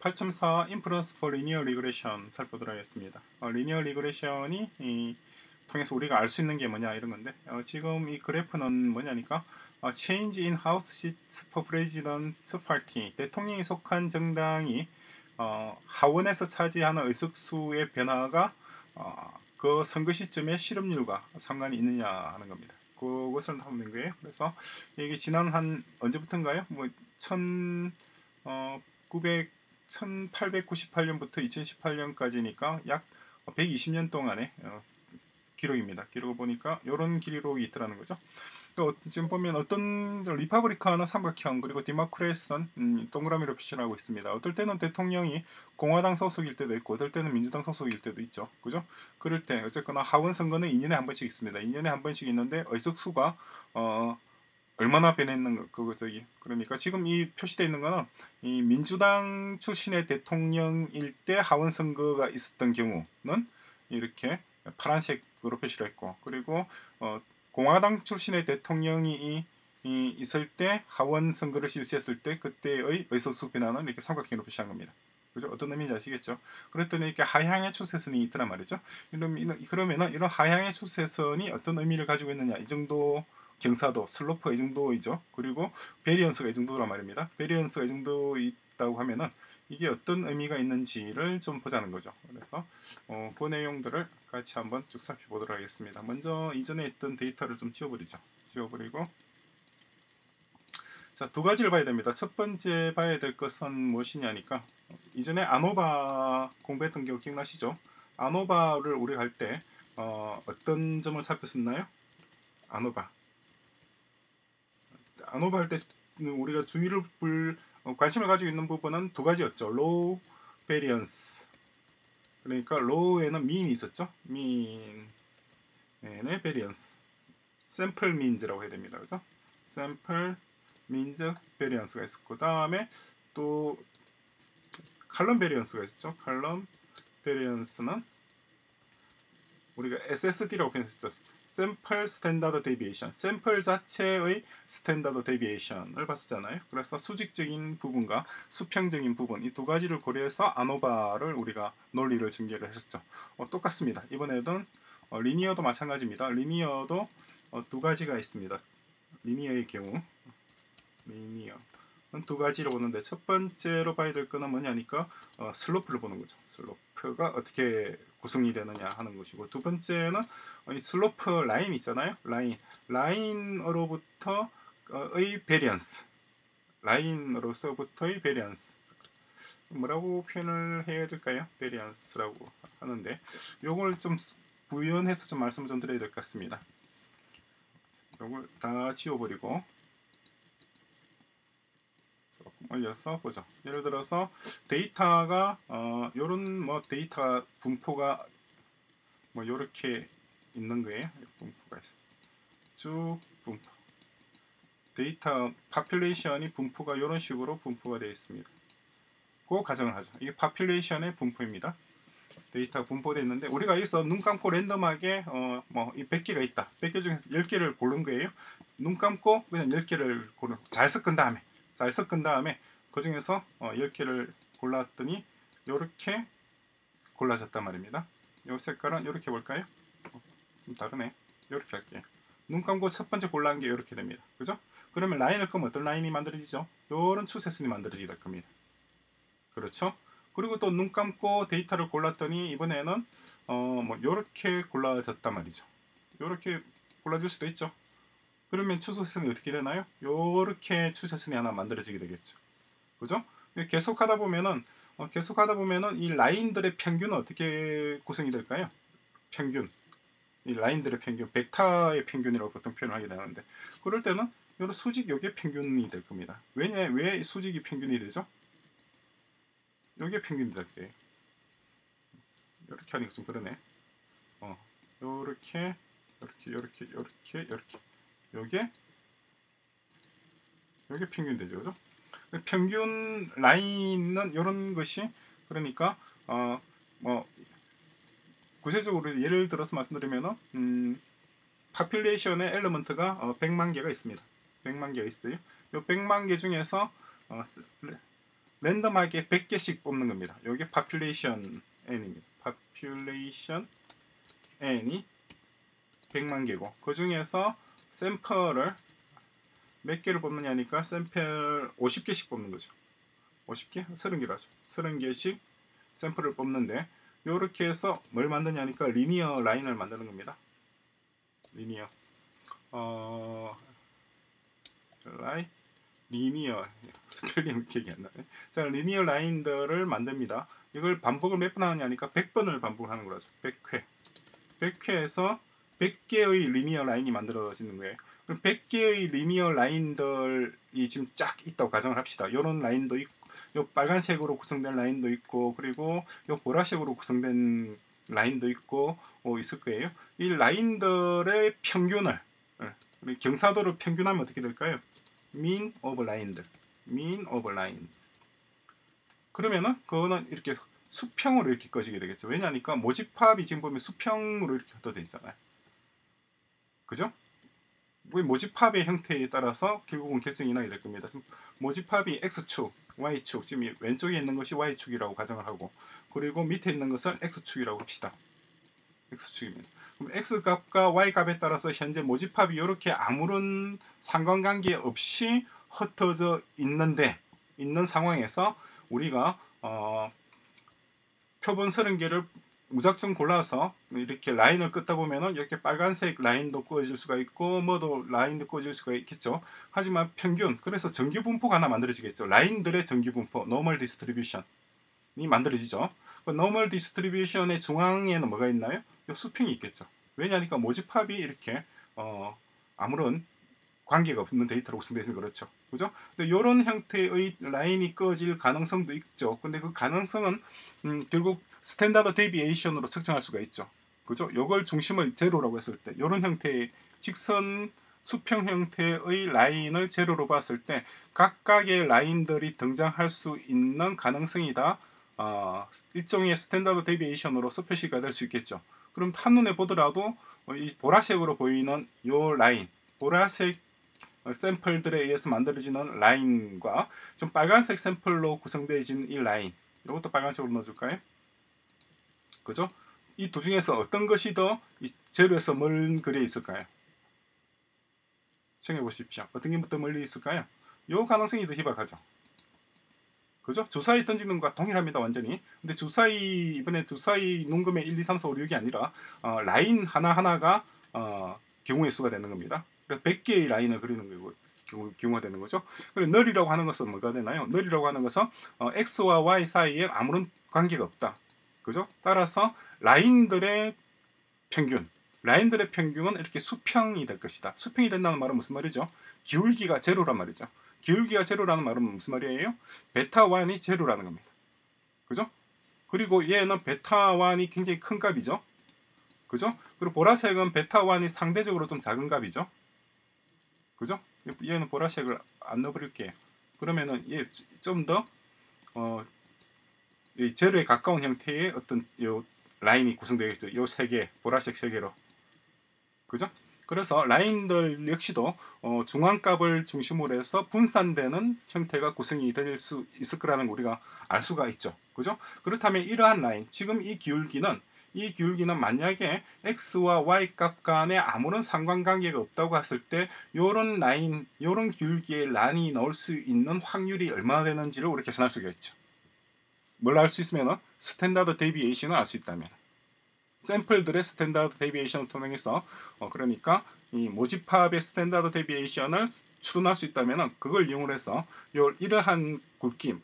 8.4 Inference for Linear Regression 살펴보도록 하겠습니다. 어, linear regression이 이, 통해서 우리가 알 수 있는 게 뭐냐 이런 건데 어, 지금 이 그래프는 뭐냐니까 어, Change in House Seats for President Party 대통령이 속한 정당이 어, 하원에서 차지하는 의석수의 변화가 어, 그 선거 시점의 실업률과 상관이 있느냐 하는 겁니다. 그것을 하는 거예요. 그래서 이게 지난 한 언제부터인가요? 뭐 1 900 1898년부터 2018년까지니까 약 120년 동안의 어, 기록입니다. 기록을 보니까 이런 기록이 있더라는 거죠. 그러니까 지금 보면 어떤 리파브리카는 삼각형 그리고 디마크레이스는 음, 동그라미로 표시를 하고 있습니다. 어떨 때는 대통령이 공화당 소속일 때도 있고 어떨 때는 민주당 소속일 때도 있죠. 그죠? 그럴 때 어쨌거나 하원 선거는 2년에 한 번씩 있습니다. 2년에 한 번씩 있는데 의석수가 어, 얼마나 변했는 거 그거 저기 그러니까 지금 이 표시되어 있는 거는 이 민주당 출신의 대통령일 때 하원 선거가 있었던 경우는 이렇게 파란색으로 표시를 했고 그리고 어, 공화당 출신의 대통령이 이, 이 있을 때 하원 선거를 실시했을 때 그때의 의석수 변화는 이렇게 삼각형으로 표시한 겁니다. 그죠? 어떤 의미인지 아시겠죠? 그랬더니 이렇게 하향의 추세선이 있더란 말이죠. 이러면, 그러면은 이런 하향의 추세선이 어떤 의미를 가지고 있느냐? 이 정도 경사도, slope가 이 정도이죠. 그리고 variance가 이 정도란 말입니다. variance가 이 정도 있다고 하면은 이게 어떤 의미가 있는지를 좀 보자는 거죠. 그래서 어, 그 내용들을 같이 한번 쭉 살펴보도록 하겠습니다. 먼저 이전에 있던 데이터를 좀 지워버리죠. 지워버리고 자, 두 가지를 봐야 됩니다. 첫 번째 봐야 될 것은 무엇이냐니까 이전에 ANOVA 공부했던 게 기억나시죠? ANOVA를 우리가 할때 어, 어떤 점을 살폈었나요? ANOVA ANOVA 할 때 우리가 주의를 불 어, 관심을 가지고 있는 부분은 두 가지였죠. row variance 그러니까 row에는 mean이 있었죠. mean의 variance sample means라고 해야 됩니다. 그죠? 샘플 means variance가 있었고 다음에 또 칼럼 베리언스가 있었죠. 칼럼 베리언스는 우리가 SSD라고 표현했죠. sample standard deviation sample 자체의 standard deviation을 봤었잖아요. 그래서 수직적인 부분과 수평적인 부분 이 두 가지를 고려해서 ANOVA를 우리가 논리를 전개를 했었죠. 어, 똑같습니다. 이번에는 어, linear도 마찬가지입니다. linear도 어, 두 가지가 있습니다. linear의 경우 linear 두 가지로 보는데 첫 번째로 봐야 될 거는 뭐냐니까 어, slope를 보는 거죠. slope가 어떻게 구성이 되느냐 하는 것이고 두 번째는 이 slope line 있잖아요. line line으로부터의 variance line으로서부터의 variance 뭐라고 표현을 해야 될까요? variance라고 하는데 요걸 좀 부연해서 좀 말씀을 좀 드려야 될 것 같습니다. 요걸 다 지워버리고 올려서 보죠. 예를 들어서 데이터가 어, 요런 뭐 데이터 분포가 뭐 요렇게 있는 거예요. 분포가 있어. 쭉 분포. 데이터 population이 분포가 이런 식으로 분포가 되어 있습니다. 그 가정을 하죠. 이게 population의 분포입니다. 데이터 분포되어 있는데 우리가 여기서 눈 감고 랜덤하게 어, 뭐 이 100개가 있다. 100개 중에서 10개를 고른 거예요. 눈 감고 그냥 10개를 고른 잘 섞은 다음에 잘 섞은 다음에 그 중에서 어, 10개를 골랐더니 이렇게 골라졌단 말입니다. 이 색깔은 이렇게 볼까요? 어, 좀 다르네. 이렇게 할게요. 눈 감고 첫 번째 골라한 게 이렇게 됩니다. 그죠? 그러면 라인을 끄면 어떤 라인이 만들어지죠? 이런 추세선이 만들어지게 될 겁니다. 그렇죠? 그리고 또 눈 감고 데이터를 골랐더니 이번에는 어뭐 이렇게 골라졌단 말이죠. 이렇게 골라질 수도 있죠. 그러면 추세선이 어떻게 되나요? 이렇게 추세선이 하나 만들어지게 되겠죠. 그죠? 계속하다 보면은 어, 계속하다 보면은 이 라인들의 평균은 어떻게 구성이 될까요? 평균. 이 라인들의 평균, 벡터의 평균이라고 보통 표현을 하게 되는데 그럴 때는 이런 수직 요게 평균이 될 겁니다. 왜냐 왜 수직이 평균이 되죠? 요게 평균이 될 거예요. 이렇게 하니까 좀 그러네. 어, 요렇게 요렇게 요렇게 요렇게 요렇게 요게 요게 평균 되죠, 그죠? 평균 라인은 이런 것이 그러니까 어 뭐 구체적으로 예를 들어서 말씀드리면은 음 population의 element가 어, 100만 개가 있습니다. 100만 개가 있어요. 이 100만 개 중에서 어, 랜덤하게 100개씩 뽑는 겁니다. 여기 population n입니다. population n이 100만 개고 그 중에서 샘플을 몇 개를 뽑느냐니까 샘플 50개씩 뽑는 거죠. 50개? 30개라죠. 30개씩 샘플을 뽑는데 이렇게 해서 뭘 만드냐니까 linear 라인을 만드는 겁니다. linear 어 라인 linear 스펠링 기억이 안 나네. 자 linear 라인들을 만듭니다. 이걸 반복을 몇 번 하느냐니까 100번을 반복하는 거라죠. 100회 100회에서 100개의 linear 라인이 만들어지는 거예요. 그럼 100개의 linear 라인들이 지금 쫙 있다고 가정을 합시다. 이런 라인도 있고, 요 빨간색으로 구성된 라인도 있고, 그리고 요 보라색으로 구성된 라인도 있고 어, 있을 거예요. 이 라인들의 평균을 예, 경사도를 평균하면 어떻게 될까요? mean of line들, mean of lines. 그러면은 그거는 이렇게 수평으로 이렇게 꺼지게 되겠죠. 왜냐하니까 모집합이 지금 보면 수평으로 이렇게 흩어져 있잖아요. 그죠? 모집합의 형태에 따라서 결국은 결정이 나게 될 겁니다. 지금 모집합이 x축, y축, 지금 왼쪽에 있는 것이 y축이라고 가정을 하고 그리고 밑에 있는 것을 x축이라고 합시다. x축입니다. 그럼 x값과 y값에 따라서 현재 모집합이 이렇게 아무런 상관관계 없이 흩어져 있는데 있는 상황에서 우리가 어, 표본 30개를 무작정 골라서 이렇게 라인을 끄다 보면은 이렇게 빨간색 라인도 꾸어질 수가 있고 뭐도 라인도 꾸어질 수가 있겠죠. 하지만 평균 그래서 정규 분포가 하나 만들어지겠죠. 라인들의 정규 분포 normal distribution이 만들어지죠. 그 normal distribution의 중앙에는 뭐가 있나요? 수평이 있겠죠. 왜냐니까 모집합이 이렇게 어, 아무런 관계가 없는 데이터로 구성되어 있는 그렇죠. 그죠? 근데 이런 형태의 라인이 그어질 가능성도 있죠. 근데 그 가능성은 음, 결국 standard deviation으로 측정할 수가 있죠. 그죠? 요걸 중심을 제로라고 했을 때 이런 형태의 직선 수평 형태의 라인을 제로로 봤을 때 각각의 라인들이 등장할 수 있는 가능성이 다 어, 일종의 standard deviation으로서 표시가 될 수 있겠죠. 그럼 한눈에 보더라도 이 보라색으로 보이는 요 라인, 보라색 샘플들에 의해서 만들어지는 라인과 좀 빨간색 샘플로 구성되어진 이 라인 이것도 빨간색으로 넣어줄까요? 그죠? 이 두 중에서 어떤 것이 더 제로에서 멀 거리에 있을까요? 생각해 보십시오. 어떤 게 더 멀리 있을까요? 이 가능성이 더 희박하죠. 그죠? 주사위 던지는 것과 동일합니다, 완전히. 근데 주사위, 이번에 주사위 농금의 1, 2, 3, 4, 5, 6이 아니라, 어, 라인 하나하나가, 어, 경우의 수가 되는 겁니다. 그러니까 100개의 라인을 그리는 거고, 경우, 경우가 되는 거죠. 그리고 널이라고 하는 것은 뭐가 되나요? 널이라고 하는 것은, 어, x와 y 사이에 아무런 관계가 없다. 그죠? 따라서, 라인들의 평균, 라인들의 평균은 이렇게 수평이 될 것이다. 수평이 된다는 말은 무슨 말이죠? 기울기가 제로란 말이죠. 기울기가 제로라는 말은 무슨 말이에요? 베타 1이 제로라는 겁니다. 그죠? 그리고 얘는 베타 1이 굉장히 큰 값이죠. 그죠? 그리고 보라색은 베타 1이 상대적으로 좀 작은 값이죠. 그죠? 얘는 보라색을 안 넣어버릴게요. 그러면은 얘 좀더 어, 제로에 가까운 형태의 어떤 요 라인이 구성되겠죠. 요 세 개, 보라색 세 개로. 그죠? 그래서 라인들 역시도 어, 중앙값을 중심으로 해서 분산되는 형태가 구성이 될 수 있을 거라는 우리가 알 수가 있죠. 그죠? 그렇다면 이러한 라인, 지금 이 기울기는 이 기울기는 만약에 x와 y 값 간에 아무런 상관관계가 없다고 했을 때 이런 라인, 이런 기울기의 란이 넣을 수 있는 확률이 얼마나 되는지를 우리 계산할 수가 있죠. 뭘 알 수 있으면 standard deviation을 알 수 있다면. 샘플들의 standard deviation을 통해서 어, 그러니까 이 모집합의 standard deviation을 추론할 수 있다면 그걸 이용해서 요 이러한 기울기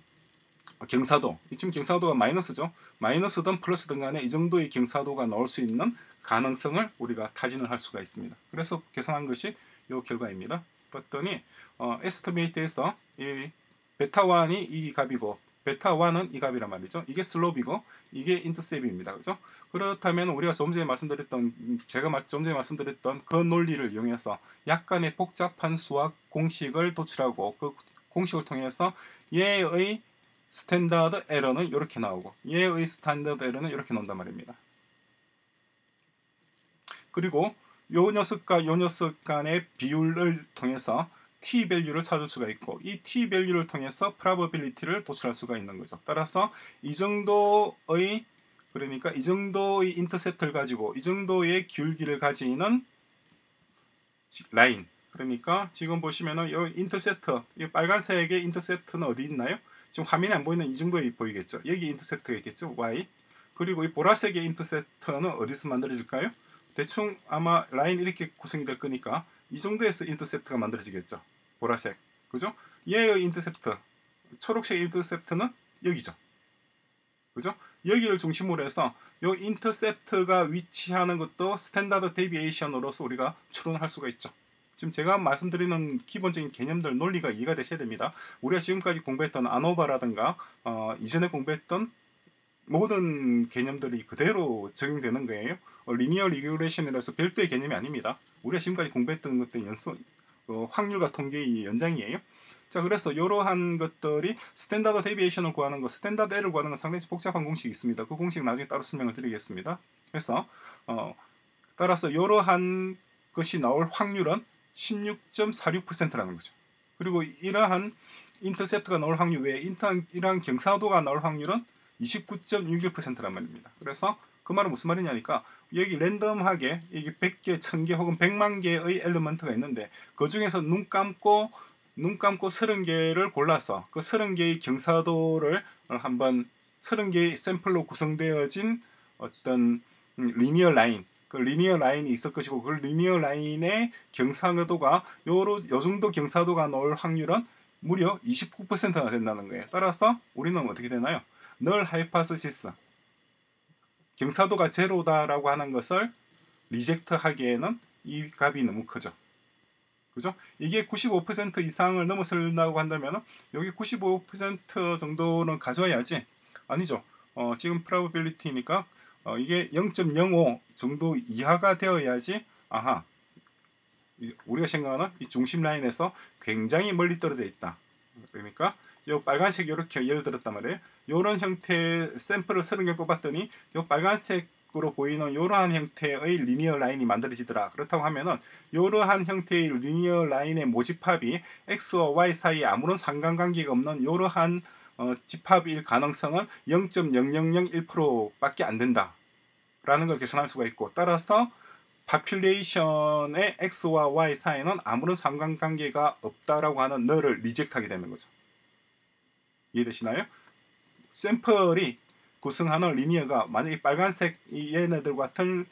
경사도 지금 경사도가 마이너스죠. 마이너스든 플러스든 간에 이 정도의 경사도가 나올 수 있는 가능성을 우리가 타진을 할 수가 있습니다. 그래서 계산한 것이 이 결과입니다. 봤더니 어, estimate에서 이 베타1이 이 값이고 베타 1은 이 값이란 말이죠. 이게 slope이고 이게 intercept입니다. 그죠? 그렇다면 우리가 좀 전에 말씀드렸던 제가 좀 전에 말씀드렸던 그 논리를 이용해서 약간의 복잡한 수학 공식을 도출하고 그 공식을 통해서 얘의 standard error는 이렇게 나오고 얘의 standard error는 이렇게 나온단 말입니다. 그리고 요 녀석과 요 녀석 간의 비율을 통해서 t 밸류를 찾을 수가 있고 이 t value를 통해서 probability를 도출할 수가 있는 거죠. 따라서 이 정도의 그러니까 이 정도의 intercept를 가지고 이 정도의 기울기를 가지는 라인 그러니까 지금 보시면은 이 intercept 이 빨간색의 intercept는 어디 있나요? 지금 화면에 안 보이는 이 정도에 보이겠죠. 여기 intercept가 있겠죠. y 그리고 이 보라색의 intercept는 어디서 만들어질까요? 대충 아마 라인 이렇게 구성이 될 거니까 이 정도에서 intercept가 만들어지겠죠. 보라색. 그죠? 얘의 intercept. 초록색 intercept는 여기죠. 그죠? 여기를 중심으로 해서 이 intercept가 위치하는 것도 standard deviation으로서 우리가 추론할 수가 있죠. 지금 제가 말씀드리는 기본적인 개념들 논리가 이해가 되셔야 됩니다. 우리가 지금까지 공부했던 ANOVA라든가 어, 이전에 공부했던 모든 개념들이 그대로 적용되는 거예요. 어, linear regression이라서 별도의 개념이 아닙니다. 우리가 지금까지 공부했던 것들 연속 어, 확률과 통계의 연장이에요. 자, 그래서 이러한 것들이 standard deviation을 구하는 것, standard error를 구하는 건 상당히 복잡한 공식이 있습니다. 그 공식 나중에 따로 설명을 드리겠습니다. 그래서 어, 따라서 이러한 것이 나올 확률은 16.46%라는 거죠. 그리고 이러한 intercept가 나올 확률 외에 이러한 경사도가 나올 확률은 29.61%란 말입니다. 그래서 그 말은 무슨 말이냐니까 여기 랜덤하게 여기 100개, 1000개 혹은 100만 개의 element가 있는데 그 중에서 눈 감고 눈 감고 30개를 골라서 그 30개의 경사도를 한번 30개의 샘플로 구성되어진 어떤 linear 라인 그 linear 라인이 있을 것이고 그 linear 라인의 경사도가 요로 요 정도 경사도가 나올 확률은 무려 29%나 된다는 거예요. 따라서 우리는 어떻게 되나요? null hypothesis 경사도가 제로다라고 하는 것을 reject 하기에는 이 값이 너무 크죠. 그죠? 이게 95% 이상을 넘어선다고 한다면 여기 95% 정도는 가져야지 아니죠. 어, 지금 probability니까 어, 이게 0.05 정도 이하가 되어야지 아하 우리가 생각하는 이 중심 라인에서 굉장히 멀리 떨어져 있다. 그러니까 요 빨간색 이렇게 예를 들었단 말이에요. 요런 형태의 샘플을 30개 뽑았더니 요 빨간색 으로 보이는 이러한 형태의 리니어 라인이 만들어지더라. 그렇다고 하면은 이러한 형태의 리니어 라인의 모집합이 x와 y 사이에 아무런 상관관계가 없는 이러한 어, 집합일 가능성은 0.0001%밖에 안 된다. 라는 걸 계산할 수가 있고 따라서 population의 x와 y 사이에는 아무런 상관관계가 없다라고 하는 null을 reject하게 되는 거죠. 이해되시나요? 샘플이 구성하는 linear가 만약에 빨간색 얘네들 같은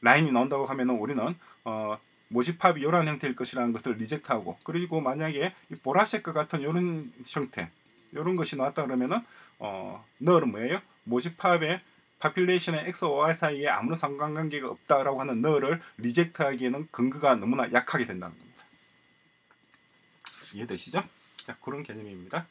라인이 나온다고 하면 우리는 어, 모집합이 이런 형태일 것이라는 것을 reject하고 그리고 만약에 이 보라색과 같은 이런 형태 이런 것이 나왔다 그러면은 어, null은 뭐예요? 모집합의 population의 Y 사이에 아무런 상관관계가 없다라고 하는 null을 reject하기에는 근거가 너무나 약하게 된다는 겁니다. 이해되시죠? 자, 그런 개념입니다.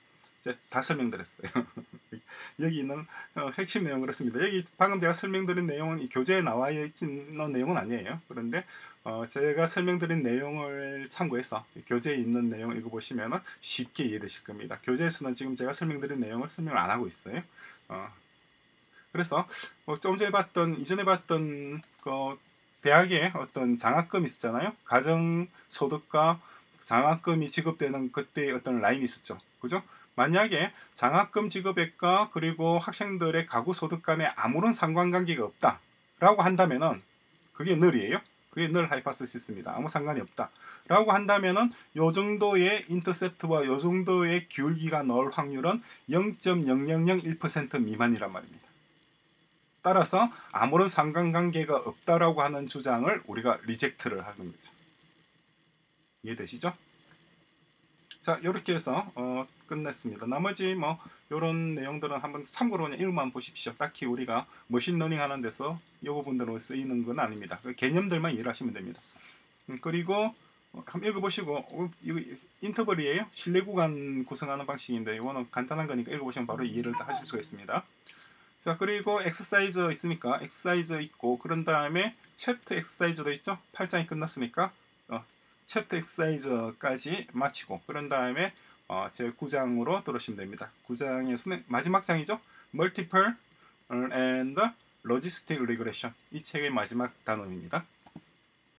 다 설명드렸어요. 여기 있는 어, 핵심 내용 그렇습니다. 여기 방금 제가 설명드린 내용은 이 교재에 나와 있는 내용은 아니에요. 그런데 어, 제가 설명드린 내용을 참고해서 교재에 있는 내용을 읽어보시면 쉽게 이해되실 겁니다. 교재에서는 지금 제가 설명드린 내용을 설명을 안 하고 있어요. 어, 그래서 뭐좀 전에 봤던 이전에 봤던 그 대학에 어떤 장학금 있었잖아요. 가정 소득과 장학금이 지급되는 그때 어떤 라인이 있었죠. 그죠? 만약에 장학금 지급액과 그리고 학생들의 가구 소득 간에 아무런 상관관계가 없다라고 한다면은 그게 늘이에요. 그게 늘 하이파스시스입니다. 아무 상관이 없다. 라고 한다면은 요 정도의 인터셉트와 요 정도의 기울기가 넣을 확률은 0.0001% 미만이란 말입니다. 따라서 아무런 상관관계가 없다라고 하는 주장을 우리가 reject를 하는 거죠. 이해되시죠? 자 이렇게 해서 어, 끝냈습니다. 나머지 뭐 이런 내용들은 한번 참고로 그냥 읽만 보십시오. 딱히 우리가 machine learning 하는 데서 이 부분들로 쓰이는 건 아닙니다. 그 개념들만 이해를 하시면 됩니다. 음, 그리고 한번 읽어보시고 어, 이거 interval이에요. 신뢰 구간 구성하는 방식인데 이거는 간단한 거니까 읽어보시면 바로 이해를 하실 수가 있습니다. 자 그리고 엑서사이즈 있으니까 엑서사이즈 있고 그런 다음에 챕터 엑서사이즈도 있죠. 8장이 끝났으니까 챕터 엑사이즈까지 마치고 그런 다음에 어, 제 9장으로 들어오시면 됩니다. 9장에서는 마지막 장이죠. Multiple and Logistic Regression 이 책의 마지막 단원입니다.